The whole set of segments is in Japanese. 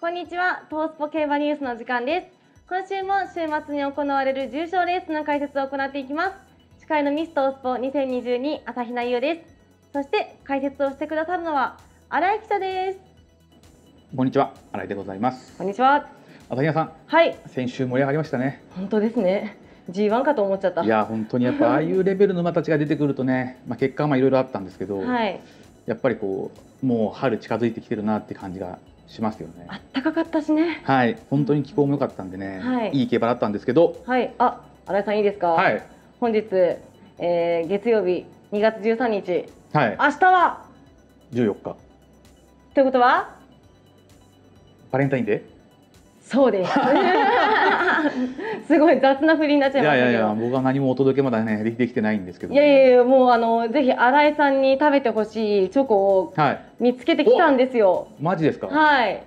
こんにちは、トースポ競馬ニュースの時間です。今週も週末に行われる重賞レースの解説を行っていきます。司会のミストースポ2022朝比奈優です。そして解説をしてくださるのは新井記者です。こんにちは、新井でございます。こんにちは。朝比奈さん、はい、先週盛り上がりましたね。本当ですね。G1 かと思っちゃった。いや、本当にやっぱ ああいうレベルの馬たちが出てくるとね、まあ結果はまあいろいろあったんですけど、はい、やっぱりこうもう春近づいてきてるなって感じがしますよね。あったかかったしね。はい、本当に気候も良かったんでね、はい。いい競馬だったんですけど、はい、あ、新井さんいいですか？はい、本日、えー、月曜日2月13日、はい、明日は？14日。ということは？バレンタインデそうです。すごい雑な振りになっちゃー。いました。いやいやいや、僕は何もお届けまだねできできてないんですけど、いやいやいやもうあのぜひ新井さんに食べてほしいチョコをはい、見つけてきたんですよ。マジですか？はい。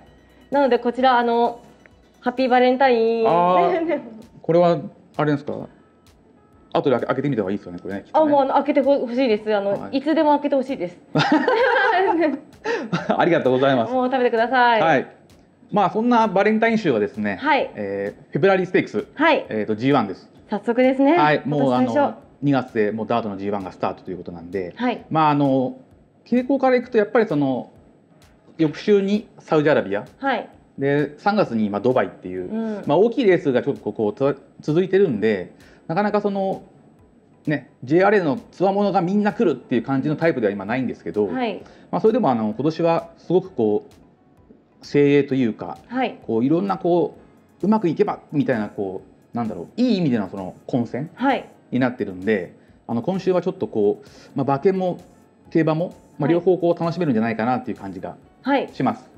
なのでこちらあのハッピーバレンタイン。あこれはあれですか？後で開けてみた方がいいですよね、これね。あもうあの開けてほしいです。あの、はいい、つでも開けてほしいです。ありがとうございます。もう食べてください。はい。まあそんなバレンタイン週はですね、はいえーフェブラリーステークス、はい。えっ、と G1 です。早速ですね。はい、もうあの2月でもうダートの G1 がスタートということなんで、はいまああの傾向からいくとやっぱりその翌週にサウジアラビアはい。で3月にまあドバイっていう、うんまあ大きいレースがちょっとここつ続いてるんで、なかなかそのね JRA のつわものがみんな来るっていう感じのタイプでは今ないんですけど、はいまあそれでもあの今年はすごくこう精鋭というか。はいこういろんなこううまくいけばみたいなこうなんだろういい意味でのその混戦はいになってるんであの今週はちょっとこう、まあ、馬券も競馬も、まあ、はい両方こう楽しめるんじゃないかなっていう感じがはい。します。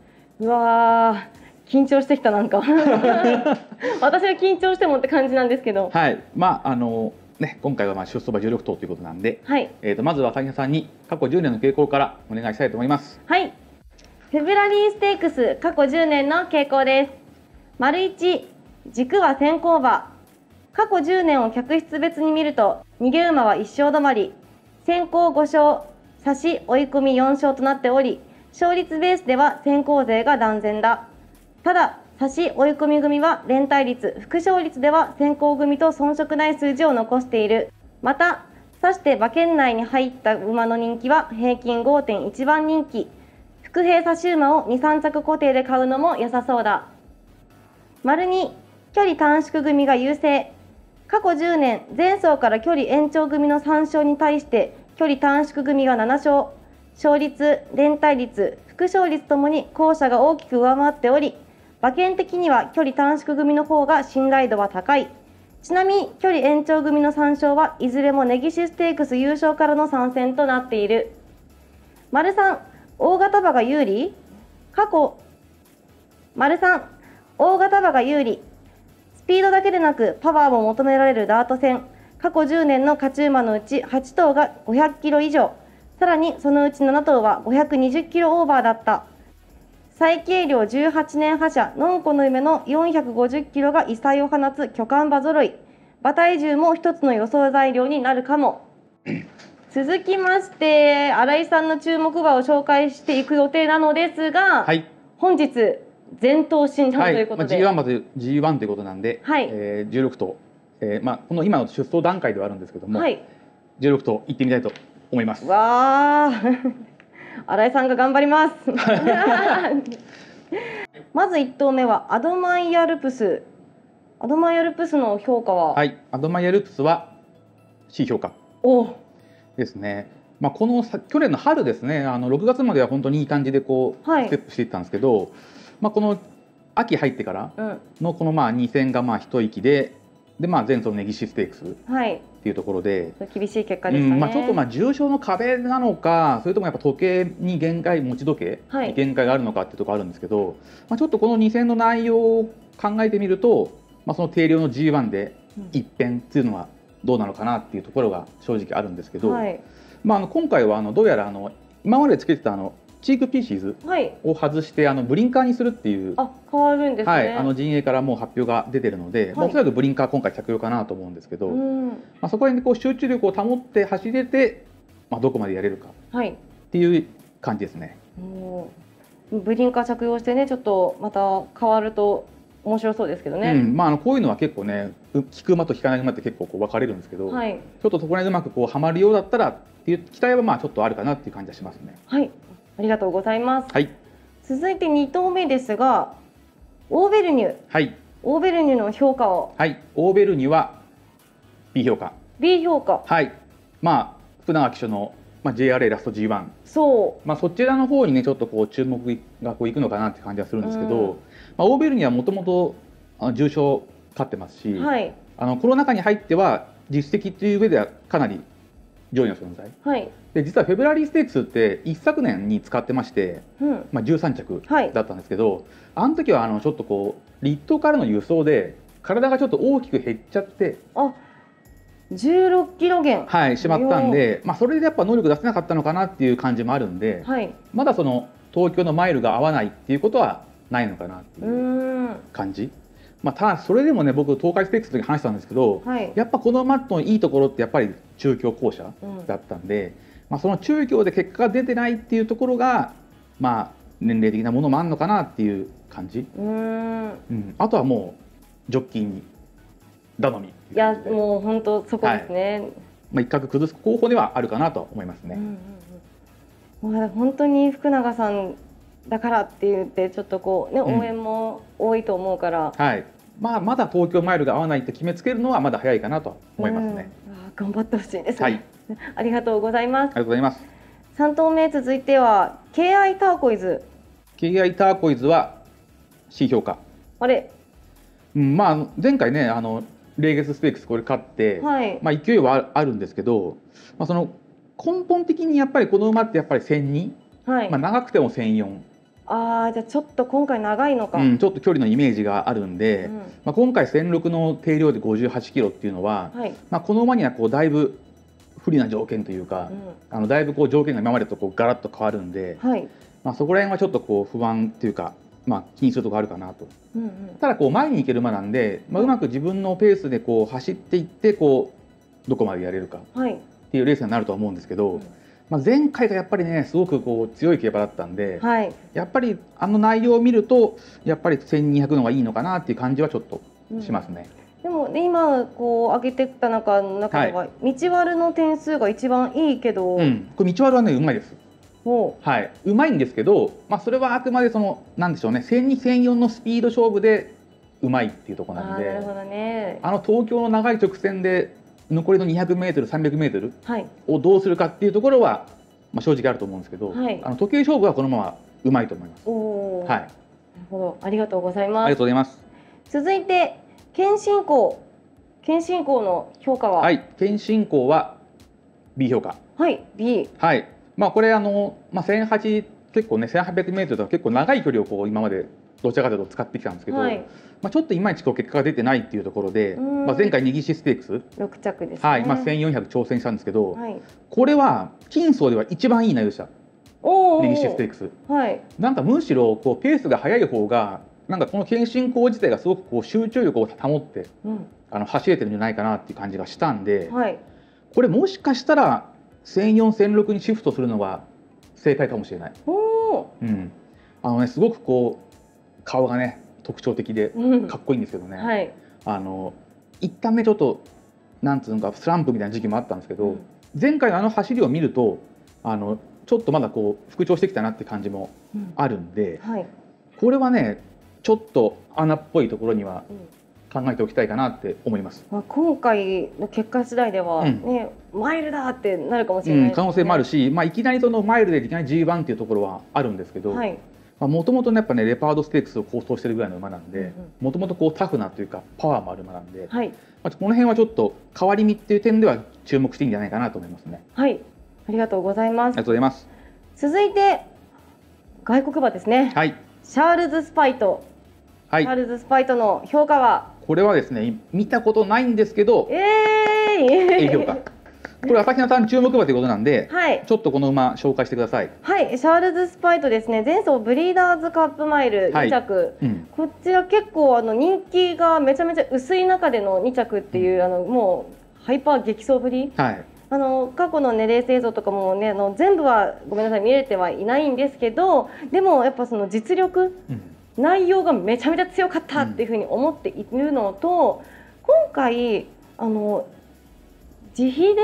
うわー緊張してきたなんか。私は緊張してもって感じなんですけど。はいまああのね、今回はまあ出走馬16頭ということなんで、はい。えー、とまずは谷さんに過去10年の傾向からお願いしたいと思います。はい。フェブラリーステークス過去10年の傾向です。丸1、軸は先行馬。過去10年を客室別に見ると、逃げ馬は1勝止まり、先行5勝、差し追い込み4勝となっており、勝率ベースでは先行勢が断然だ。ただ、差し追い込み組は連帯率、副勝率では先行組と遜色ない数字を残している。また、差して馬券内に入った馬の人気は平均5.1番人気。伏兵差し馬を2、3着固定で買うのも良さそうだ。丸2、距離短縮組が優勢。過去10年、前走から距離延長組の3勝に対して、距離短縮組が7勝。勝率、連帯率、副勝率ともに後者が大きく上回っており、馬券的には距離短縮組の方が信頼度は高い。ちなみに距離延長組の3勝はいずれもネギシステークス優勝からの参戦となっている。丸3、大型馬が有利？過去、丸3、大型馬が有利。スピードだけでなくパワーも求められるダート戦。過去10年の勝ち馬のうち8頭が500キロ以上。さらにそのうち7頭は520キロオーバーだった。最軽量18年覇者、ノンコの夢の450キロが異彩を放つ巨漢馬揃い。馬体重も一つの予想材料になるかも。続きまして、新井さんの注目馬を紹介していく予定なのですが、はい、本日、前頭診断ということで、G1 まで G1 ということなんで、はい。えー、16頭、えーまあ、この今の出走段階ではあるんですけども、はい、16頭行ってみたいと思います。わあ、新井さんが頑張ります。まず1頭目はアドマイヤルプス。アドマイヤルプスの評価は、はい、アドマイヤルプスは C 評価。おですね。まあ、このさ去年の春ですねあの6月までは本当にいい感じでこう、はいステップしていったんですけど、まあ、この秋入ってからうん、のこのまあ2戦がまあ一息でで、まあ、前走のネギシステークスっはい、ていうところで。厳しい結果うでしたね。んまあ、ちょっとまあ重症の壁なのかそれともやっぱ時計に限界持ち時計はいに限界があるのかっていうところあるんですけど、まあ、ちょっとこの2戦の内容を考えてみると、まあ、その定量の G1 で一変っていうのはどうなのかなっていうところが正直あるんですけど、はい、まあ、あの今回はあのどうやらあの今までつけてたあのチークピーシーズはい、を外してあのブリンカーにするっていう、あ、変わるんですね。はい、あの陣営からもう発表が出てるので、まあ、おそらくブリンカー今回着用かなと思うんですけど、うん、まあ、そこら辺でこう集中力を保って走れて、まあ、どこまでやれるかはい。っていう感じですね。もブリンカー着用してねちょっとまた変わると面白そうですけどね、うん。まあ、あのこういうのは結構ねう効く馬と効かない馬って結構こう分かれるんですけど、はい。ちょっとそこら辺でうまくこうはまるようだったらっていう期待はまあちょっとあるかなっていう感じはしますね。はい。ありがとうございます。はい、続いて2頭目ですがオーベルニュはい、オーベルニュの評価を。はい、オーベルには B 評価。B 評価。はい、まあ福永騎手の、まあ、JRA ラスト G1、そまあ、そちらの方にねちょっとこう注目がこういくのかなって感じはするんですけど、うんまあ、オーベルにはもともと重賞勝ってますし、うはい。あのコロナ禍に入っては実績という上ではかなり上位の存在。はい。で実はフェブラリーステークスって一昨年に使ってまして、うん。まあ、13着はい。だったんですけど、あの時はあのちょっとこう立冬からの輸送で体がちょっと大きく減っちゃって、あ16キロ減。はい、しまったんで、まあ、それでやっぱ能力出せなかったのかなっていう感じもあるんで、はい。まだその東京のマイルが合わないっていうことはないのかなってういう感じ、まあ、ただそれでもね僕東海ステークスの時話したんですけど、はい。やっぱこのマットのいいところってやっぱり中京校舎うん。だったんで、まあ、その中京で結果が出てないっていうところが、まあ、年齢的なものもあるのかなっていう感じ、うーん。うん、あとはもうジョッキーに頼みいやもう本当そこですね、まあ、一角崩す候補ではあるかなと思いますね。うんうんうん。まあ、本当に福永さんだからって言ってちょっとこうねうん。応援も多いと思うから、はい。まあ、まだ東京マイルが合わないって決めつけるのはまだ早いかなと思いますね。うん。頑張ってほしいです。ね、はい、ありがとうございます。ありがとうございます。3頭目続いては KI ターコイズ。KI ターコイズは C 評価。あれ？うん、まあ前回ねあのレーゲスステークスこれ勝って、はい。まあ勢いはあるあるんですけど、まあその根本的にやっぱりこの馬ってやっぱり1002、はい、まあ長くても1004、ああじゃあちょっと今回長いのか、うん、ちょっと距離のイメージがあるんで、うん。まあ今回1006の定量で58キロっていうのは、はい、まあこの馬にはこうだいぶ不利な条件というか、うあのだいぶこう条件が今までとこうガラッと変わるんで、ん、はい、まあそこら辺はちょっとこう不安っていうか、まあ気にするところあるかなと。うん。うん、ただこう前に行ける馬なんで、まあ、うまく自分のペースでこう走っていってこうどこまでやれるかっはい、ていうレースになるとは思うんですけど、うんまあ、前回がやっぱりねすごくこう強い競馬だったんで、はい、やっぱりあの内容を見るとやっぱり1200の方がいいのかなっていう感じはちょっとうんしますね。でもね今こう上げてった中の中では、道割の点数が一番いいけど、うん、これ道割はねうまいです。もはい、うまいんですけど、まあ、それはあくまでそのなんでしょうね1002、1004のスピード勝負でうまいっていうとこうろなんで。あね。あの東京の長い直線で残りの 200m、300m はい。をどうするかっていうところは、まあ、正直あると思うんですけど、はい。あの時計勝負はこのままうまいと思います。はい、なるほど。ありがとうございありがますとうございます。続いて謙信公謙信公の評価は？はい、謙信公は B 評価。はい B はい、まあこれあのまあ1008結構ね1800メートルとか結構長い距離をこう今までどちらかというと使ってきたんですけど、はいまあちょっといまいちこう結果が出てないっていうところで、まあ前回ネギシステークス、六着ですねはい、まあ1400挑戦したんですけど、はいこれは金層では一番いい内容でした。おおネギシステークス。はいなんかむしろこうペースが速い方がなんかこの謙信公自体がすごくこう集中力を保ってうんあの走れてるんじゃないかなっていう感じがしたんで、はいこれもしかしたら10041006にシフトするのは正解かもしれない。おおうん、あのねすごくこう顔がね特徴的でうん。かっこいいんですけどね、はい。あの一旦ねちょっとなんつうのかスランプみたいな時期もあったんですけど、うん。前回のあの走りを見るとあのちょっとまだこう復調してきたなって感じもうん。あるんではい。これはねちょっと穴っぽいところにはうん。考えておきたいかなって思います。まあ、今回の結果次第では、うん。ねマイルだってなるかもしれうん、ないですね、可能性もあるし、まあ、いきなりそのマイルでいきなり G1 っていうところはあるんですけどはいもともとやっぱねレパードステークスを構想してるぐらいの馬なんでもともとこうタフなというかパワーもある馬なんで、はい。まあ、この辺はちょっと変わり身っていう点では注目していいんじゃないかなと思いますね。はい。ありがとうございます。ありがとうございます。続いて外国馬ですね、はい、シャールズ・スパイト、はい。シャールズ・スパイトの評価は？これはですね見たことないんですけどえーい。A 評価 これ朝比奈さん注目馬ということなんではい。ちょっとこの馬紹介してください。はい。シャールズ・スパイトですね前走ブリーダーズカップマイルはい。2着、うん。こちら結構あの人気がめちゃめちゃ薄い中での2着っていう、あのもうハイパー激走ぶり。はい。あの過去のねレース映像とかもねあの全部はごめんなさい見れてはいないんですけどでもやっぱその実力うん。内容がめちゃめちゃ強かったっていうふうに思っているのと、今回あの自費で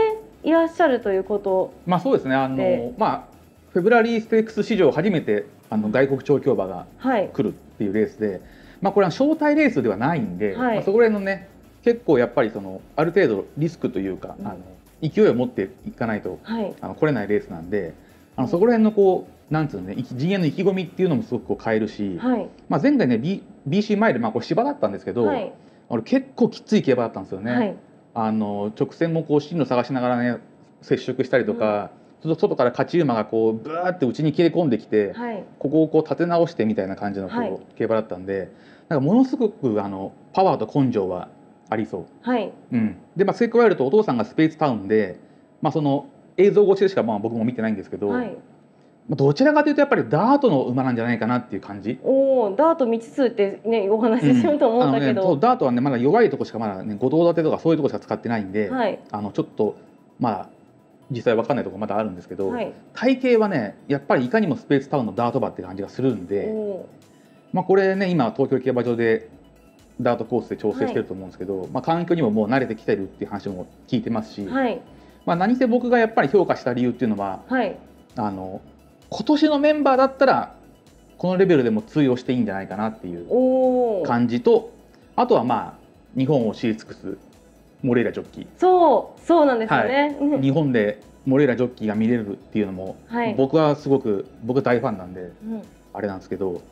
いらっしゃるということ。まあそうですね。あので。まあフェブラリーステークス史上初めてあの外国調教馬がはい来るっていうレースで、まあ、これは招待レースではないんで、はい。まあ、そこら辺のね結構やっぱりそのある程度リスクというか、うん。あの勢いを持っていかないとはい。あの来れないレースなんであのそこら辺のこうなんつうのね陣営の意気込みっていうのもすごくこう変えるし、はい。まあ、前回ね、B、BC マイル、まあ、これ芝だったんですけど、はい。俺結構きつい競馬だったんですよね。はいあの直線もこう進路探しながらね接触したりとか、ちょっと外から勝ち馬がこうブワーって内に切れ込んできて、はい。ここをこう立て直してみたいな感じのこう、はい。競馬だったんでなんかものすごくあのパワーと根性はありそう。はい。うん、で、まあ、付け加えるとお父さんがスペースタウンで、まあ、その映像越しでしかまあ僕も見てないんですけど、はい。まあどちらかというとやっぱりダートの馬なんじゃないかなっていう感じ。おおダート未知数ってねお話ししようと思ったけあのね、そうど、ダートはねまだ弱いとこしかまだね五道立てとかそういうとこしか使ってないんで、はい。あのちょっとまだ実際わかんないとこまだあるんですけど、はい。体型はねやっぱりいかにもスペースタウンのダート馬って感じがするんおで、おまあ、これね今東京競馬場でダートコースで調整してると思うんですけど、まあ、環境にももう慣れてきてるっていう話も聞いてますし、はい。まあ、何せ僕がやっぱり評価した理由っていうのははい。あの今年のメンバーだったらこのレベルでも通用していいんじゃないかなっていう感じとあとはまあ日本を知り尽くすモレイラジョッキー。そうそうなんですよね、うん。日本でモレイラジョッキーが見れるっていうのも、はい。僕はすごく僕大ファンなんでうん。あれなんですけど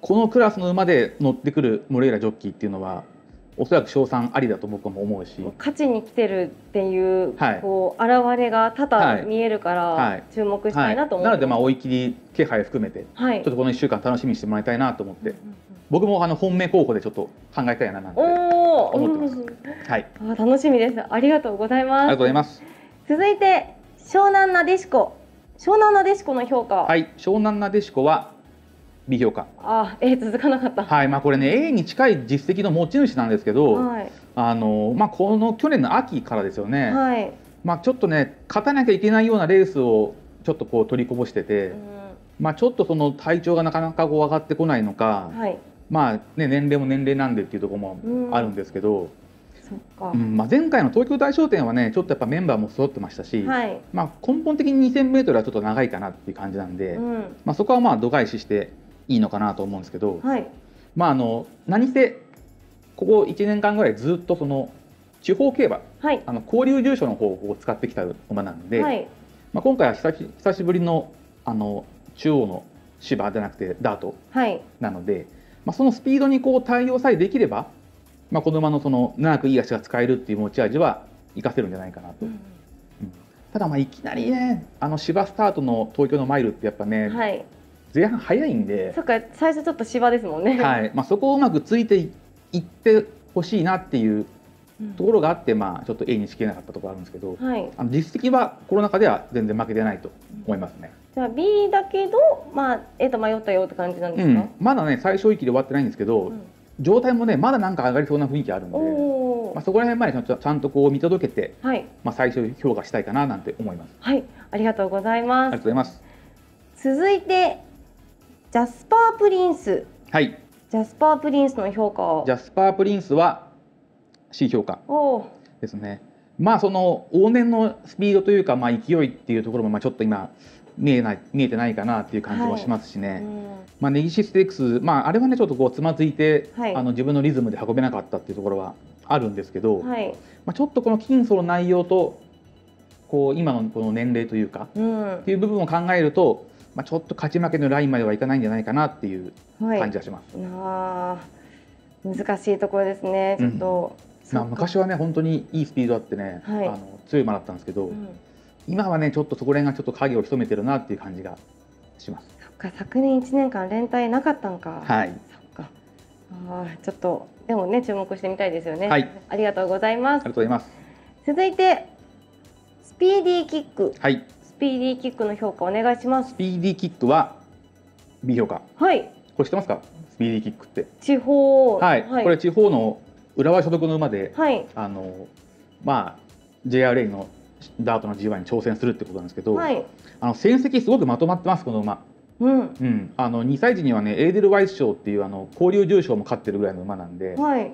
このクラスの馬で乗ってくるモレイラジョッキーっていうのはおそらく賞賛ありだと僕も思うし、勝ちに来てるっていう、はい。こう現れが多々見えるかはい。ら注目したはいい、なと思ってなのでまあ追い切り気配含めてはい。ちょっとこの1週間楽しみにしてもらいたいなと思って。うん僕もあの本命候補でちょっと考えたいななんて思ってます。はい。あ楽しみです。ありがとうございありますがとうございます。続いて湘南なでしこ。湘南なでしこの評価、はい。湘南なでしこは B 評価あえ続かなかった。はいまあこれね A に近い実績の持ち主なんですけど、はい。あのまあこの去年の秋からですよね、はい、まあちょっとね勝たなきゃいけないようなレースをちょっとこう取りこぼしてて、うまあちょっとその体調がなかなかこう上がってこないのか、ん、はい。まあね年齢も年齢なんでっていうところもあるんですけど、そっか、うんまあ、前回の東京大賞典はねちょっとやっぱメンバーも揃ってましたし、はい、まあ、根本的に 2000m はちょっと長いかなっていう感じなんで、うん、まあ、そこはまあ度外視していいのかなと思うんですけど、はい。まあ、あの何せここ1年間ぐらいずっとその地方競馬はい。あの交流重賞の方を使ってきた馬なんで、はい。まあ、今回は久し久しぶりのあの中央の芝じゃなくてダートはい。なので、まあ、そのスピードにこう対応さえできれば、まあ、この馬のその長くいい足が使えるっていう持ち味は活かせるんじゃないかなと、うん。ただまあいきなりねあの芝スタートの東京のマイルってやっぱね、はい前半早いんで。そ、っか最初ちょっと芝ですもんね。はい。まあ、そこをうまくついていいってほしいなっていううん。ところがあって、まあ、ちょっと A にしきれなかったところあるんですけど、はい。あの実績はコロナ禍では全然負けてないと思いますね。じゃあ B だけどまあ A と迷ったよって感じなんでうすか、ん、まだね最終追いで終わってないんですけど、うん。状態もねまだなんか上がりそうな雰囲気あるんで、まあ、そこら辺までちゃんとちゃんとこう見届けて、はい。まあ、最終評価したいかななんて思います。はい。ありがとうございありますがとうございます。続いてジャスパープリンス。はい、ジャスパープリンスの評価をジャスパープリンスは C 評価。ですね。まあその往年のスピードというかまあ勢いっていうところもまあちょっと今見えない見えてないかなっていう感じもしますしね。うん。まあ、ネギシステークス、まあ、あれはねちょっとこうつまずいて、はい。あの自分のリズムで運べなかったっていうところはあるんですけど、はい。まあ、ちょっとこの金層の内容とこう今のこの年齢というかうん。っていう部分を考えると、まあ、ちょっと勝ち負けのラインまではいかないんじゃないかなっていうはい。感じがします。なあ難しいところですね。ちょっと、まあ、昔はね本当にいいスピードあってね、はい。あの強い馬だったんですけど、うん。今はねちょっとそこら辺がちょっと影を潜めてるなっていう感じがします。そっか昨年1年間連帯なかったんか。はい、そっか。あーちょっとでもね注目してみたいですよね。はい。ありがとうございます。ありがとうございます。続いてスピーディーキック。はい、スピーディーキックの評価お願いしますスピーディーキックは B 評価。はいこれ知ってますか？スピーディーキックって。地方はい、はいこれ地方の浦和所属の馬で、はいあのまあ JRA のダートの G1 に挑戦するってことなんですけど、はい。あの戦績すごくまとまってますこの馬。うん。うん、あの2歳児にはねエーデルワイス賞っていうあの交流重賞も勝ってるぐらいの馬なんで、はい。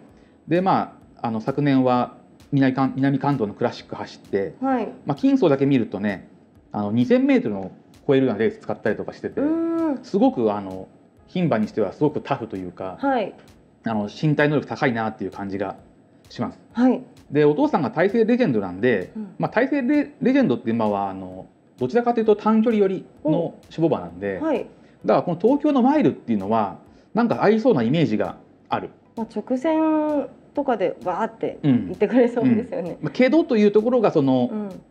でまああの昨年は南関南関東のクラシック走って、はい。まあ、金層だけ見るとねあの 2000m の超えるようなレース使ったりとかしてて。すごくあの牝馬にしてはすごくタフというかはい。あの身体能力高いなっていう感じがします。はい。でお父さんが大勢レジェンドなんで、うんまあ、大勢レレジェンドっていう馬はあのどちらかというと短距離寄りの種馬なんで、はい。だからこの東京のマイルっていうのはなんか合いそうなイメージがある。まあ、直線とかでわーってうん言ってくれそうですよね。まあけどというところがその、うん。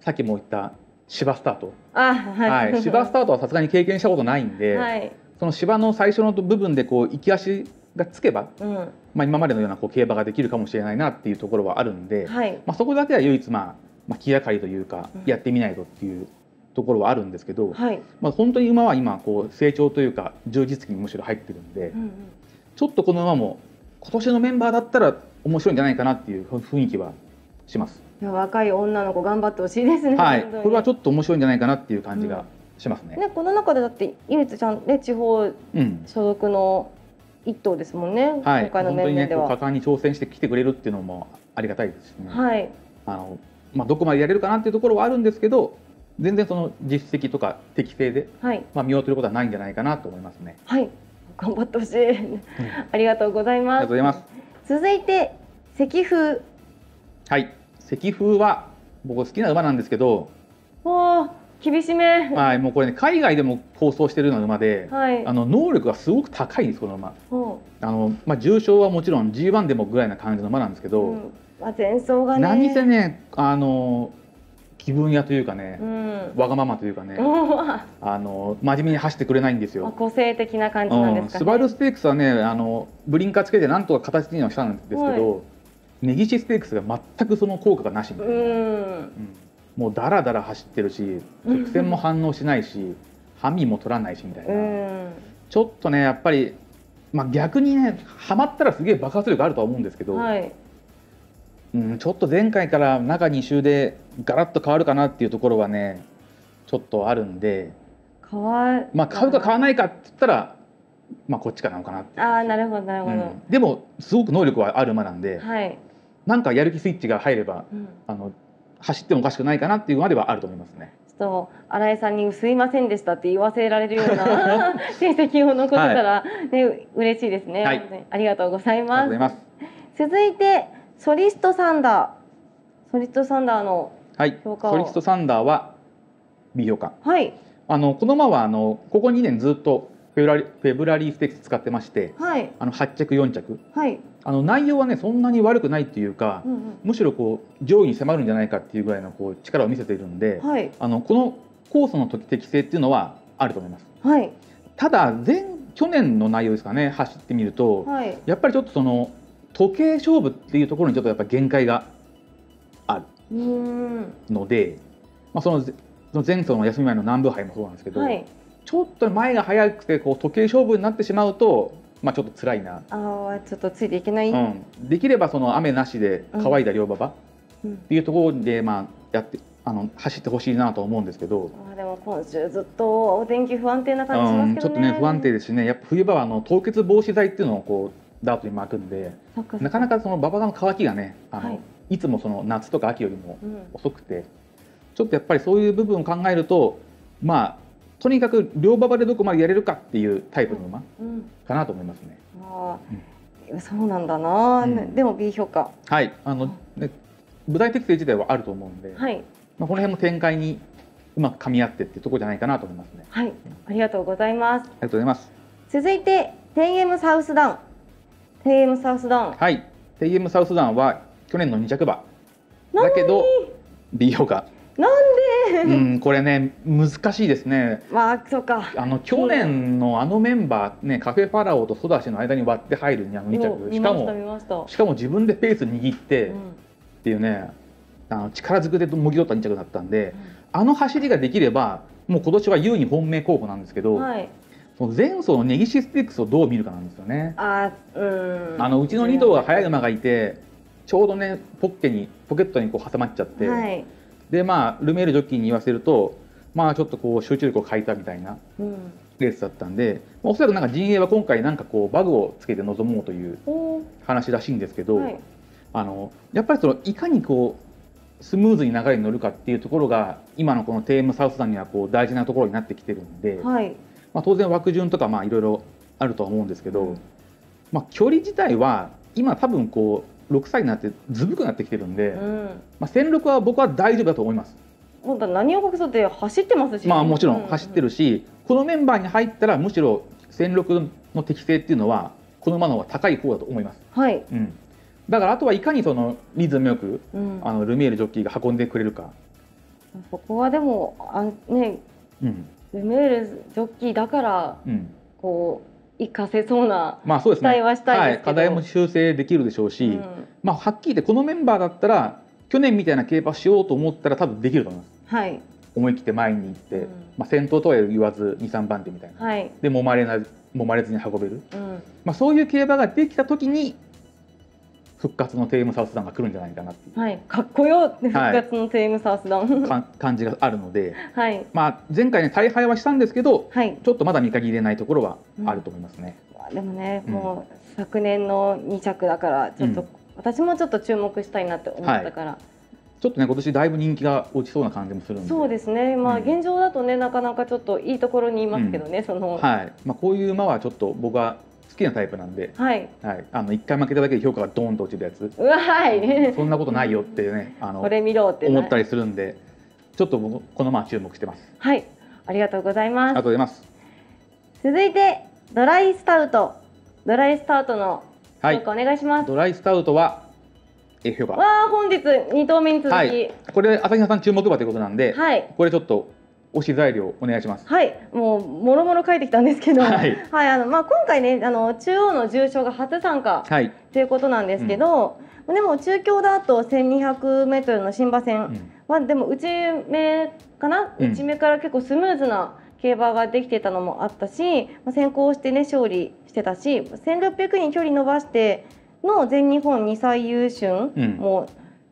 さっきも言った芝スタート、あ、は。はいい、芝スタートはさすがに経験したことないんで、はい。その芝の最初の部分でこう行き足がつけば、うん。まあ、今までのようなこう競馬ができるかもしれないなっていうところはあるんで、はい。まあ、そこだけは唯一、まあ、まあ気がかりというかうんやってみないとっていうところはあるんですけど、はい。まあ、本当に馬は今こう成長というか充実期にむしろ入ってるんで、うんうん。ちょっとこの馬も今年のメンバーだったら面白いんじゃないかなっていう雰囲気はします。若い女の子頑張ってほしいですね。はい、これはちょっと面白いんじゃないかなっていう感じがしますね。ね、この中でだって唯一ちゃんね地方うん、所属の一頭ですもんね。はい、今回のでは。こう果敢に挑戦してきてくれるっていうのもありがたいですしね。はい。あのまあどこまでやれるかなっていうところはあるんですけど、全然その実績とか適性ではい。まあ見劣ることはないんじゃないかなと思いますね。はい。頑張ってほしい。ありがとうございありがます。とうございます。続いて石風。はい、石風は僕好きな馬なんですけど、おお、厳しめ。はい、もうこれね海外でも構想してるような馬で、はい。あの能力がすごく高いんですこの馬。おあのまあ重賞はもちろん G1 でもぐらいな感じの馬なんですけど、うん。まあ前走がね。何せねあの気分屋というかねう、ん。わがままというかね、あの真面目に走ってくれないんですよ。まあ個性的な感じなんですかね。うんスバルステークスはねあのブリンカーつけてなんとか形にはしたんですけど、ネギシステークスが全くその効果がなしみたいな、うん。うんもうダラダラ走ってるし直線も反応しないしハミも取らないしみたいな、うん。ちょっとねやっぱり、まあ、逆にねハマったらすげえ爆発力あるとは思うんですけど、はい。うん、ちょっと前回から中2週でガラッと変わるかなっていうところはねちょっとあるんで、変わまあ、買うか買わないかって言ったら、まあ、こっちかなのかなってああ、なるほど、なるほど。うんでもすごく能力はある馬なんで、はい。なんかやる気スイッチが入ればうん。あの走ってもおかしくないかなっていう馬ではあると思いますね。ちょっと新井さんに「すいませんでした」って言わせられるような 成績を残せたら、ね嬉しいですね、はいありがとうございます。続いてソリストサンダーソリストサンダーのはい、評価をソリストサンダーは B 評価。はいあのこの馬はあのここ2年ずっとフェブラリフェブラリーステークス使ってまして、はい。あの8着4着。はい、あの内容はねそんなに悪くないっていうか、うんむしろこう上位に迫るんじゃないかっていうぐらいのこう力を見せているんで、うん、はい。あのこのコースの時適性っていうのはあると思います。はい。ただ前去年の内容ですかね走ってみると、はい。やっぱりちょっとその時計勝負っていうところにちょっとやっぱ限界があるので、まあ、そのぜその前走の休み前の南部杯もそうなんですけど、はいちょっと前が早くてこう時計勝負になってしまうと、まあ、ちょっと辛いな、ああちょっとついていけない、うん、できればその雨なしで乾いた両馬場っうん。ていうところで、まあ、やってあの走ってほしいなと思うんですけど、あーでも今週ずっとお天気不安定な感じしまうん、すけどね、ちょっとね不安定ですしね。やっぱ冬場はあの凍結防止剤っていうのをこうダートに巻くんでなかなかその馬場の乾きがねあの、はい。い、つもその夏とか秋よりもうん。遅くてちょっとやっぱりそういう部分を考えるとまあとにかく両馬場でどこまでやれるかっていうタイプの馬うん。かなと思いますね。ああ、そうなんだな、うん。でも B 評価。はい。あの、ね、舞台適性自体はあると思うんで、はい。まあ、この辺も展開にうまく噛み合ってってところじゃないかなと思いますね。はい。ありがとうございます。ありがとうございます。続いて 10M サウスダウン。10M サウスダウン。はい、TM サウスダンは去年の2着馬。だけど B 評価。なんうん、これね難しいですね。まあそうか。あの去年のあのメンバーねカフェファラオとソダシの間に割って入るにあの2もう着しかもした、しかも自分でペース握ってっうんていうねあの力ずくでもぎ取った2着だったんであの走りができればもう今年は優に本命候補なんですけど、はい。その前走のネギシスティックスをどう見るかなんですよね。あーうん。あのうちの2頭が速い馬がいてちょうどねポッケにポケットにこう挟まっちゃって、はいでまあルメールジョッキーに言わせるとまあちょっとこう集中力を欠いたみたいなうん。レースだったんで、まあおそらくなんか陣営は今回なんかこうバグをつけて臨もうという話らしいんですけど、はい。あのやっぱりそのいかにこうスムーズに流れに乗るかっていうところが今のこのテームサウスダンにはこう大事なところになってきてるんで、はい。まあ、当然枠順とかまあいろいろあるとは思うんですけど、うん。まあ、距離自体は今多分こう6歳になってずぶくなってきてるんで、うん。まあ、1006は僕は大丈夫だと思います。本当何を隠そうって走ってますしまあもちろん走ってるし、このメンバーに入ったらむしろ1006の適性っていうのはこの馬の方が高い方だと思います。はい、うん、だからあとはいかにそのリズムよくうん、あのルミエールジョッキーが運んでくれるか。そこはでもあねうん。ルメールジョッキーだからうん、こう活かせそうな、まあそうですね。期待はしたいですけど。はい、課題も修正できるでしょうし、うん。まあはっきり言ってこのメンバーだったら去年みたいな競馬しようと思ったら多分できると思います。はい、思い切って前に行って、うん。まあ、先頭とは言わず23番手みたいな、はい、で揉まれな揉まれずに運べる、うん、まあ、そういう競馬ができた時に復活のテームサウスダンが来るんじゃないかなっていう。はい、かっこよ復活のテームサウスダウン、か感じがあるので、はい、まあ、前回ね大敗はしたんですけどはい、ちょっとまだ見限れないところはあると思いますね。でもね、うん。もう昨年の2着だからちょっと、うん。私もちょっと注目したいなって思ったから、ちょっとね今年だいぶ人気が落ちそうな感じもするそうですね。まあ、うん現状だとねなかなかちょっといいところにいますけどね、そのはい。まあ、こういう馬はちょっと僕は好きなタイプなんで、はい、はい、あの1回負けただけで評価がドーンと落ちるやつ。うわはい、そんなことないよってね あのこれ見ろってな思ったりするんで。ちょっと僕この馬は注目してます。はい。ありがとうございありますがとうございます。続いてドライスタウト。ドライスタウトのはい。評価お願いします、ドライスタウトは F 評価。わあ本日2投目に続き。ははい。い、これ朝日さん注目馬ということなんで、はい。これちょっと推し材料お願いします。もうもろもろ書いてきたんですけど、はい。あのまあ今回ねあの中央の重賞が初参加はい。ということなんですけど、でも中京だと1200メートルの新馬戦うん。はでも内目かな、うん。内目から結構スムーズな競馬ができてたのもあったし、まあ、先行してね勝利してたし1600に距離伸ばしての全日本2歳優春うん。も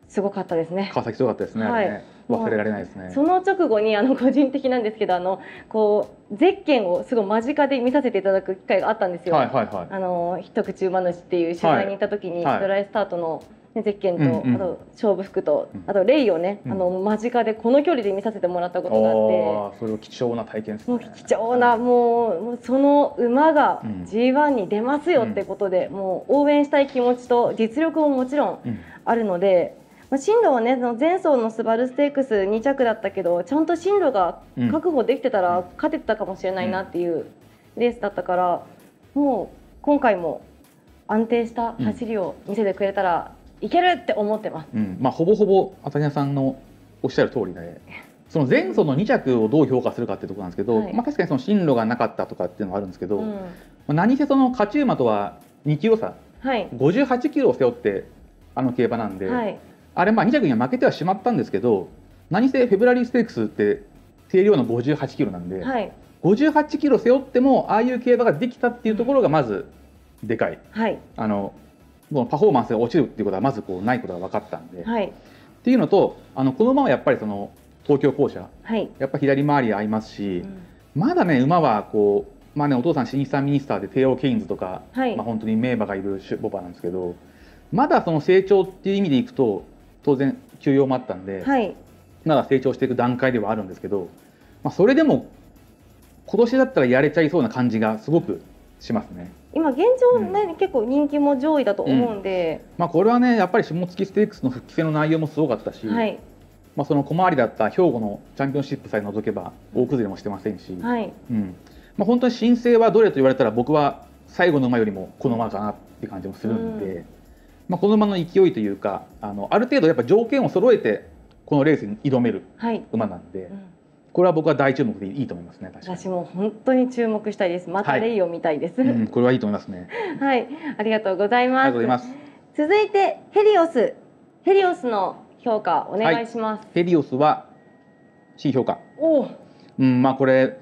すごかったですね。川崎すごかったですね。あれね忘れられないですね。その直後にあの個人的なんですけどあのこうゼッケンをすごい間近で見させていただく機会があったんですよ。はいはいはい。あの一口馬主っていう取材に行った時に、はいドライスタートの、ね、ゼッケンと、うんうんあと勝負服と、うんあとレイをね、うんあの間近でこの距離で見させてもらったことがあって。それは貴重な体験ですね。もう貴重なもうもうその馬がうん G1 に出ますよってことで、もう応援したい気持ちと実力ももちろんうんあるので、まあ、進路はねその前走のスバルステークス2着だったけどちゃんと進路がうん。確保できてたらうん。勝ててたかもしれないなっていうレースだったからもう今回も安定した走りを見せてくれたらいけるって思ってます。うん、まあほぼほぼ朝比奈さんのおっしゃる通りで、その前走の2着をどう評価するかっていうところなんですけど、はい。まあ確かにその進路がなかったとかっていうのはあるんですけど、まうん。あ何せその勝ち馬とは2キロ差、はい、58キロを背負ってあの競馬なんで、はい、あれまあ2着には負けてはしまったんですけど、何せフェブラリーステークスって定量の58キロなんで、はい、58キロ背負ってもああいう競馬ができたっていうところがまずでかい。はい、あのパフォーマンスが落ちるっていうことはまずこうないことが分かったんで、はい、っていうのとあのこの馬はやっぱりその東京校舎はい、やっぱ左回り合いますし、うん。まだね馬はこうまあねお父さん新日産ミニスターで帝王ケインズとか、はい。まあ本当に名馬がいるボバなんですけどまだその成長っていう意味でいくと当然休養もあったんで、はい、まだ成長していく段階ではあるんですけど、まあ、それでも今年だったらやれちゃいそうな感じがすごくしますね。今現状ね、結構人気も上位だと思うんで、まあ、これはねやっぱり下月ステークスの復帰戦の内容もすごかったし、はい、まあ、その小回りだった兵庫のチャンピオンシップさえ除けば大崩れもしてませんし、はい、うん。まあ、本当に申請はどれと言われたら僕は最後の馬よりもこの馬かなって感じもするんで、うまあ、この馬の勢いというかあのある程度やっぱ条件を揃えてこのレースに挑めるはい、馬なんでうん。これは僕は大注目でいいと思いますね私も本当に注目したいです。またはいレイを見たいです。うん、これはいいと思いますね。はい、ありがとうございます。続いてヘリオス、ヘリオスの評価お願いします。ヘリオスは C 評価、おお、うん、まあこれ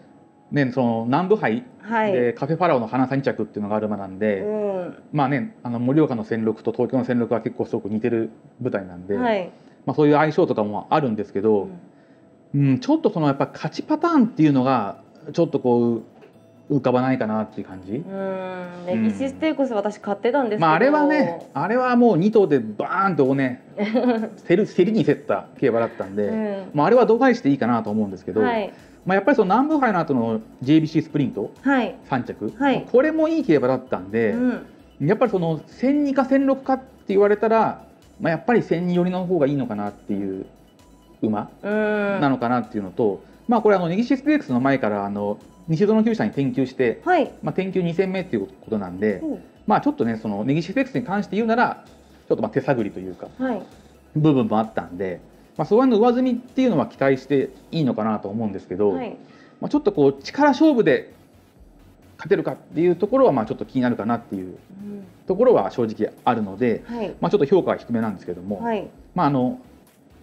ねその南部杯はい、でカフェファラオの花差2着っていうのがある馬なんで、うん、まあねあの盛岡の戦力と東京の戦力は結構すごく似てる舞台なんで、はい、まあ、そういう相性とかもあるんですけど、うん、ちょっとそのやっぱ勝ちパターンっていうのがちょっとこう浮かばないかなっていう感じ。うん。レギシステークス私買ってたんですけど、まあ、あれはねあれはもう2頭でバーンとね 競り競りに競った競馬だったんで、うん。まあ、あれは度外視でいいかなと思うんですけど、はいまあ、やっぱりその南部杯の後の JBC スプリントはい、3着、はい。これもいい競馬だったんで、うん。やっぱりその1002か1006かって言われたら、まあ、やっぱり1002寄りの方がいいのかなっていう馬うん。なのかなっていうのと、まあこれあのネギシスペークスの前からあの西園厩舎に転休して、はい、まあ、転休2戦目っていうことなんで、う。んまあちょっとねそのネギシスペークスに関して言うならちょっとまあ手探りというかはい、部分もあったんで、まあ、そこの上積みっていうのは期待していいのかなと思うんですけど、はい、まあ、ちょっとこう力勝負で勝てるかっていうところはまあちょっと気になるかなっていううん。ところは正直あるので、はい、まあ、ちょっと評価は低めなんですけども、はい、まああの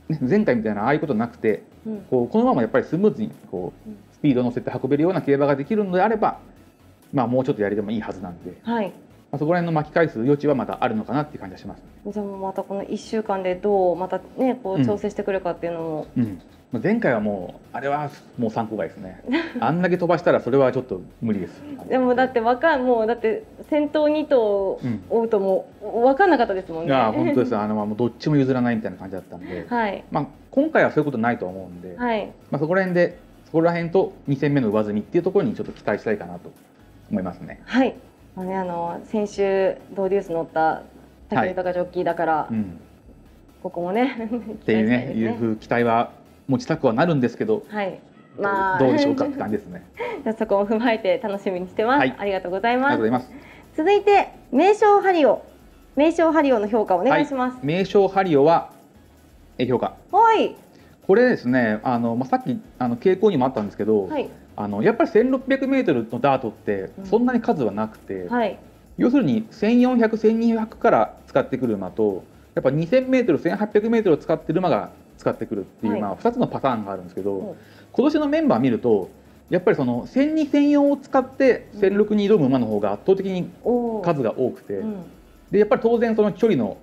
ね前回みたいなああいうことなくてうん。こうこのままやっぱりスムーズにこううん。スピードを乗せて運べるような競馬ができるのであれば、まあ、もうちょっとやりでもいいはずなんで、はい。まあ、そこら辺の巻き返す余地はまだあるのかなっていう感じがします。じゃあまたこの一週間でどうまたねこううん調整してくるかっていうのも、うんまあ前回はもうあれはもう参考外ですね。あんだけ飛ばしたらそれはちょっと無理です。でもだってわかんもうだって先頭2頭うん追うともう分かんなかったですもんね。いや本当ですあのまあもうどっちも譲らないみたいな感じだったんで、はいまあ、今回はそういうことないと思うんで、はいまあ、そこら辺でそこら辺と2戦目の上積みっていうところにちょっと期待したいかなと思いますね。はい。まあねあの先週ドーデュース乗った武豊ジョッキーだから、うん、ここもねっていうね いうふう期待は持ちたくはなるんですけど、はい。まあどうでしょうかって感じですね。そこを踏まえて楽しみにしてます。はいありがとうございます。続いて名称ハリオ名称ハリオの評価お願いします。名称ハリオはえ評価。はいこれですねあの、まあ、さっきあの傾向にもあったんですけど、はいあのやっぱり 1600m のダートってうん。そんなに数はなくて、はい。要するに1400、1200から使ってくる馬とやっぱ 2000m、1800m を使ってる馬が使ってくるっていう、はい。まあ、2つのパターンがあるんですけど、うん。今年のメンバー見るとやっぱりその1002、1004を使って1006に挑む馬の方が圧倒的に数が多くて、うん。でやっぱり当然その距離の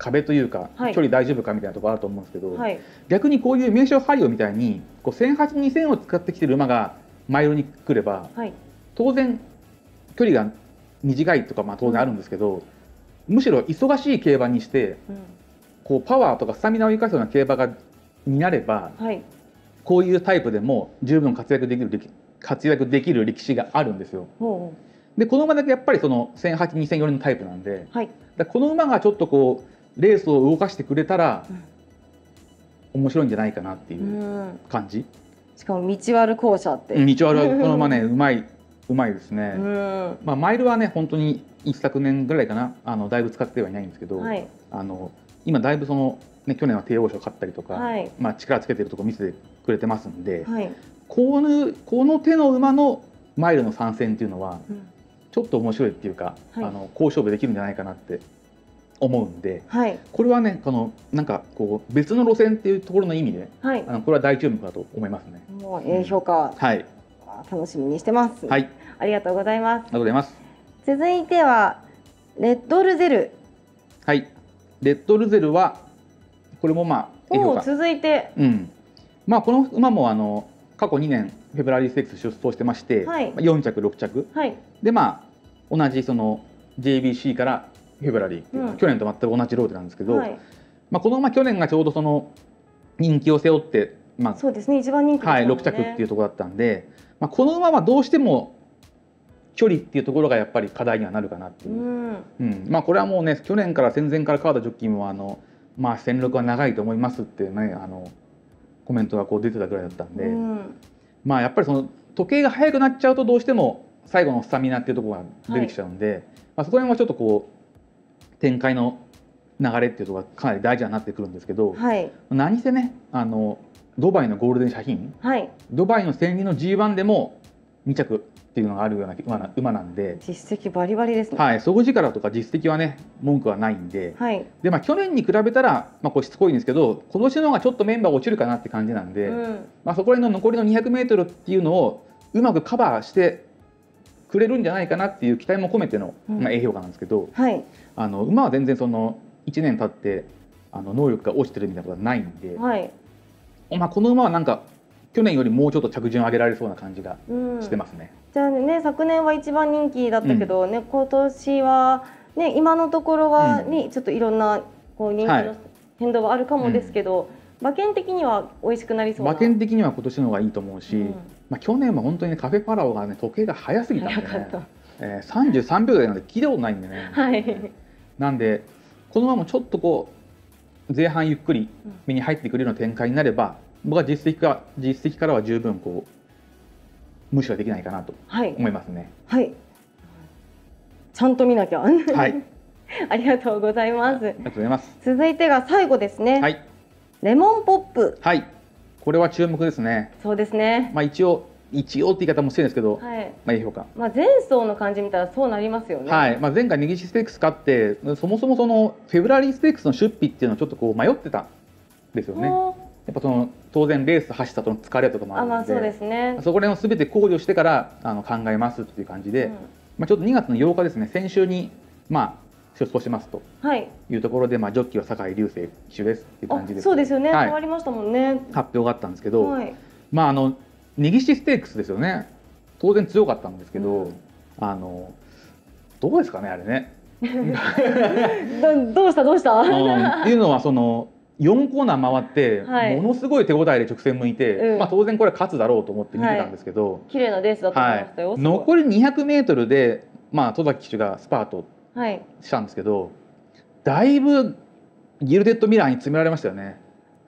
壁というか、はい。距離大丈夫かみたいなところあると思うんですけど、はい。逆にこういう名称ハリオみたいにこう1008、2000を使ってきてる馬がマイルに来ればはい。当然距離が短いとかまあ当然あるんですけど、むしろ忙しい競馬にしてうん。こうパワーとかスタミナを生かすような競馬がになればはい。こういうタイプでも十分活躍できる力活躍できる力士があるんですよ。おでこの馬だけやっぱりその1008、2000寄りのタイプなんでーはい。この馬がちょっとこうレースを動かしてくれたらうん。面白いんじゃないかなっていううん。感じ。しかも道悪校舎って、うん道あるこの馬ねうまいうまいですね。うん。まあ、マイルはね本当に一昨年ぐらいかなあのだいぶ使ってはいないんですけど、はい。あの今だいぶその、ね、去年は帝王賞勝ったりとか、はい。まあ、力つけてるとこ見せてくれてますんで、はい、このこの手の馬のマイルの参戦っていうのはうん。ちょっと面白いっていうか、はい。あの好勝負できるんじゃないかなって思うんではい。これはねこのなんかこう別の路線っていうところの意味ではい。あのこれは大注目だと思いますね。もうええ評価はい、楽しみにしてます、はい、ありありがとうございます。がとうございます。続いてはレッドルゼル。はい、レッドルゼルはこれもまあえ評価。お続いて。うん、まあこの馬もあの過去2年フェブラリーステークス出走してまして、はい。まあ4着6着。はい。でまあ同じその JBC からフェブラリーっていう、うん。去年と全く同じローテなんですけど、はい。まあ、この馬去年がちょうどその人気を背負って、まそうですね一番人気あはい、でした6もんね。着っていうところだったんで、まあ、この馬はどうしても距離っていうところがやっぱり課題にはなるかなっていう。う、ん。うん。まあ、これはもうね去年から戦前から川田ジョッキーもあの、まあ、戦力は長いと思いますってねあのコメントがこう出てたぐらいだったんで、うん。まあやっぱりその時計が速くなっちゃうとどうしても最後のスタミナっていうところが出てきちゃうんで、まあ、そこら辺はちょっとこう展開の流れっていうとがかなり大事になってくるんですけど、はい。何せねあのドバイのゴールデンシャヒン。はい。ドバイの戦利の G1 でも2着っていうのがあるような馬な馬なんで、実績バリバリですね。はい、底力とか実績はね文句はないんで。はい、でまあ、去年に比べたら、まあ、こうしつこいんですけど今年の方がちょっとメンバー落ちるかなって感じなんで、うん。まあ、そこら辺の残りの 200m っていうのをうまくカバーしてくれるんじゃないかなっていう期待も込めての、うんまあ、A 評価なんですけどはいあの馬は全然その1年経ってあの能力が落ちてるみたいなことはないんで、はい。まあ、この馬はなんか去年よりもうちょっと着順上げられそうな感じがうん。してますね。じゃあね昨年は一番人気だったけど、ね今年はね今のところはうんね、ちょっといろんなこう人気はいの変動はあるかもですけど、馬券的には美味しくなりそうな。馬券的には今年の方がいいと思うし、うんまあ、去年は本当にねカフェパラオがね時計が早すぎたんでね早かった。えー、33秒台なんて聞いたことないんでね。はい。なんでこのままちょっとこう前半ゆっくり目に入ってくるような展開になれば僕は実績か実績からは十分こう無視はできないかなとはい。思いますね。はい。ちゃんと見なきゃ。はい、ありがとうございます。ありがとうございます。続いてが最後ですね。はい、レモンポップ。はい、これは注目ですね。そうですね。まあ一応一応って言い方もしてるんですけど、はい。まあいいでしょうか。まあ前走の感じ見たらそうなりますよね。はい、まあ前回ネギシステークス勝ってそもそもそのフェブラリーステークスの出費っていうのをちょっとこう迷ってたんですよね。やっぱその当然レース走ったとの疲れとかもああるので、まあそうですね。そこら辺をすべて考慮してからあの考えますっていう感じで、うんまあ、ちょっと2月の8日ですね先週にまあ出走しますとはい。いうところで、まあ、ジョッキーは酒井流星騎手ですっていう感じあでそうですよね。はい変わりましたもんね。発表があったんですけど、はい。まああの根岸ステークスですよね当然強かったんですけど、うんあのどうですかねあれね。どどうしたどうした？うんっていうのはその4コーナー回って、はいものすごい手応えで直線向いて、うんまあ、当然これは勝つだろうと思って見てたんですけど、綺麗なレースだと思いましたよ。はい、残り。り200メートルで、まあ、戸崎騎手がスパートはい。したんですけどだいぶギルデッドミラーに詰められましたよね。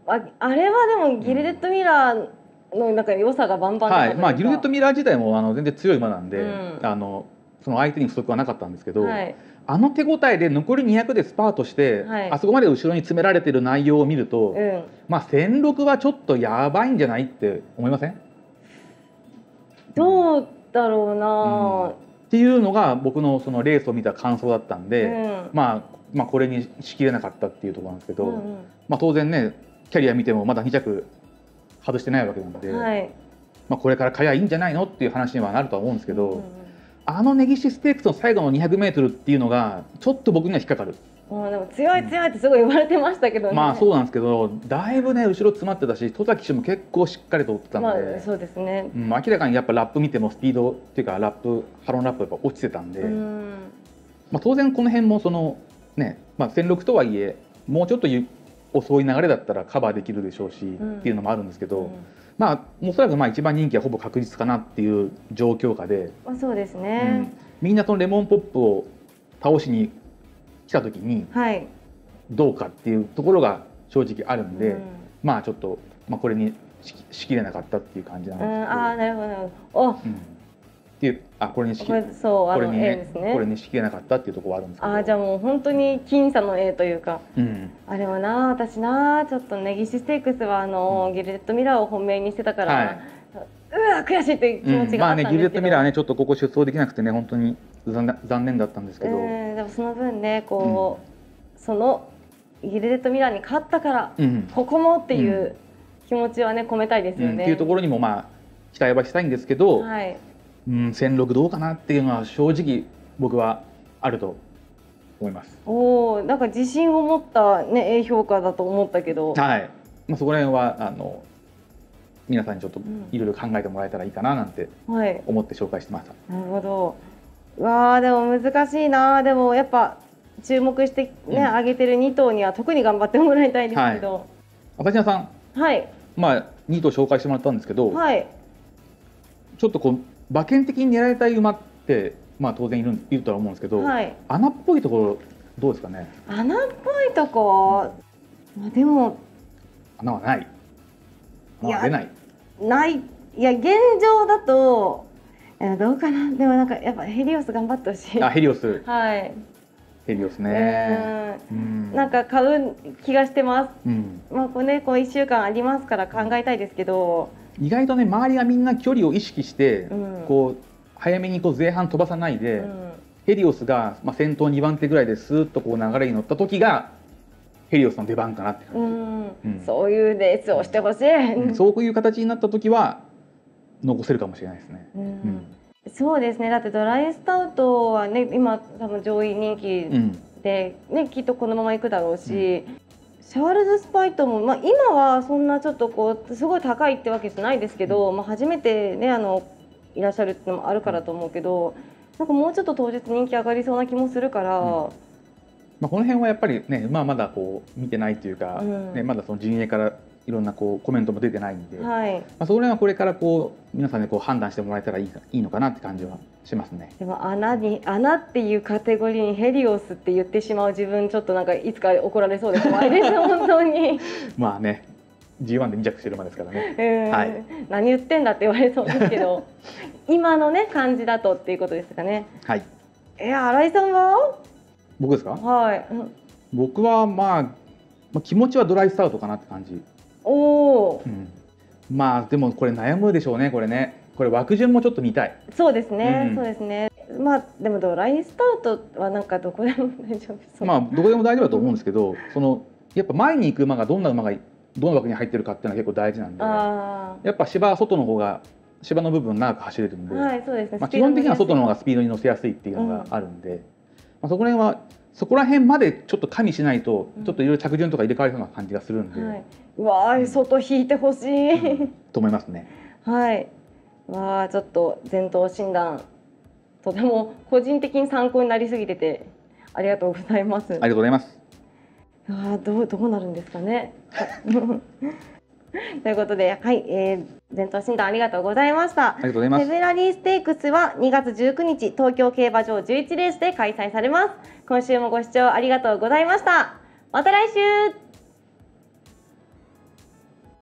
ああれはでもギルデッドミラーのなんか良さがバンバンはいまあ、ギルデッドミラー自体もあの全然強い馬なんで、うんあのその相手に不足はなかったんですけど、はい。あの手応えで残り200でスパートして、はいあそこまで後ろに詰められてる内容を見ると、うん。まあ1006はちょっとやばいんじゃないって思いません？っどうだろうな。ていうのが僕のそのレースを見た感想だったんで、うんまあ、まあこれにしきれなかったっていうところなんですけど、うんまあ、当然ねキャリア見てもまだ2着外してないわけなので、うん。はい。まあ、これから買えばいいんじゃないのっていう話にはなるとは思うんですけど、うんうんあのネギシステークスの最後の 200m っていうのがちょっと僕には引っかかる、もうでも強い強いってすごい言われてましたけどね。まあそうなんですけどだいぶね後ろ詰まってたし戸崎騎手も結構しっかりと追ってたまので、あそうですね。うん明らかにやっぱラップ見てもスピードっていうかラップハロンラップやっぱ落ちてたんで、うん。まあ、当然この辺もそのね、まあ、1006とはいえもうちょっとゆ遅い流れだったらカバーできるでしょうし、んっていうのもあるんですけど、うんまあおそらくまあ一番人気はほぼ確実かなっていう状況下で、まあそうですうねん。みんなそのレモンポップを倒しに来た時にはい。どうかっていうところが正直あるんで、うん。まあちょっと、まあ、これにししきれなかったっていう感じなんうですけど、ん、ああなるほどなるほど。おうん。っていうあこれにしきこれこれに A ねですね。これにしきれなかったっていうところはあるんですけど。ああじゃあもう本当に僅差の A というか。うん。あれはな私なちょっとネギシステークスはあの、ギルデットミラーを本命にしてたから、はい。うわ悔しいという気持ちうんまあがあったんですけど、ねギルデッドミラーはねちょっとここ出走できなくてね本当に残念だったんですけど、うんでもその分ねこう、そのギルデッドミラーに勝ったからうんここもっていうう気持ちはね込めたいですよね。うんっていうところにもまあ期待はしたいんですけど、はい。うん、1006どうかなっていうのは正直僕はあると思います。おおなんか自信を持ったね A 評価だと思ったけど。はい、まあ、そこら辺はあの皆さんにちょっとんいろいろ考えてもらえたらいいかななんてはい。思って紹介してました。なるほど。うわあでも難しいな。でもやっぱ注目してね、うん。上げてる2頭には特に頑張ってもらいたいですけど。赤島さん、はい。まあ、2頭紹介してもらったんですけど、はい。ちょっとこう馬券的に狙いたい馬って、まあ、当然いるいるとは思うんですけど、はい。穴っぽいところどうですかね？穴っぽいとこ、まあでも穴はない。穴は出ない。ない。いや現状だとえどうかな。でもなんかやっぱヘリオス頑張ってほしい。あヘリオス。はい。ヘリオスね。ううん。んなんか買う気がしてます。うん。まあこれねこう一週間ありますから考えたいですけど、意外とね周りがみんな距離を意識して、うん。こう早めにこう前半飛ばさないで、うん。ヘリオスが、まあ、先頭2番手ぐらいでスーッとこう流れに乗った時がヘリオスの出番かなってう感ん。うん。そういうレースをしてほしい。そういう形になった時は残せるかもしれないですね。うん。うん。そうですね。だってドライスタウトはね今多分上位人気うん。で、ねきっとこのまま行くだろうし、シャールズ・スパイトも、まあ、今はそんなちょっとこうすごい高いってわけじゃないですけど、まあ、初めてねあのいらっしゃるっていうのもあるからと思うけどなんかもうちょっと当日人気上がりそうな気もするから、まあ、この辺はやっぱりね、まあ、まだこう見てないというか、うん。ね、まだその陣営からいろんなこうコメントも出てないんで、まはい、あ、そこら辺はこれからこう皆さんでこう判断してもらえたらいいかいいのかなって感じはしますね。でも穴に穴っていうカテゴリーにヘリオスって言ってしまう自分ちょっとなんかいつか怒られそうで怖いです 本当に、まあね G1 で2着してる馬ですからね。うんはい何言ってんだって言われそうですけど 今のね感じだとっていうことですかねはい。え新井さんは？僕ですか？はいうん僕はまあ、まあ、気持ちはドライスタートかなって感じ。おおうん、まあでもこれ悩むでしょうねこれね。これ枠順もちょっと見たい。そうですね、うん。そうですね。まあでもドライスタートはなんかどこでも大丈夫そう。まあどこでも大丈夫だと思うんですけど、そのやっぱ前に行く馬がどんな馬がどの枠に入ってるかっていうのは結構大事なんで、あやっぱ芝は外の方が芝の部分長く走れるんで、あはいそうですね。まあ、基本的には外の方がススピードに乗せやすいっていうのがあるんで、まあ、そこら辺はそこら辺までちょっと加味しないとうんちょっといろいろ着順とか入れ替わりそうな感じがするんで、はい、うわー外引いてほしい、と思いますね。はい。わあ、ちょっと前頭診断。とても個人的に参考になりすぎてて。ありがとうございます。ありがとうございます。ああ、どう、どうなるんですかね。ということで、はい、えー、前頭診断ありがとうございましたあ。りがとうございます。フェブラリーステークスは2月19日東京競馬場11レースで開催されます。今週もご視聴ありがとうございました。また来週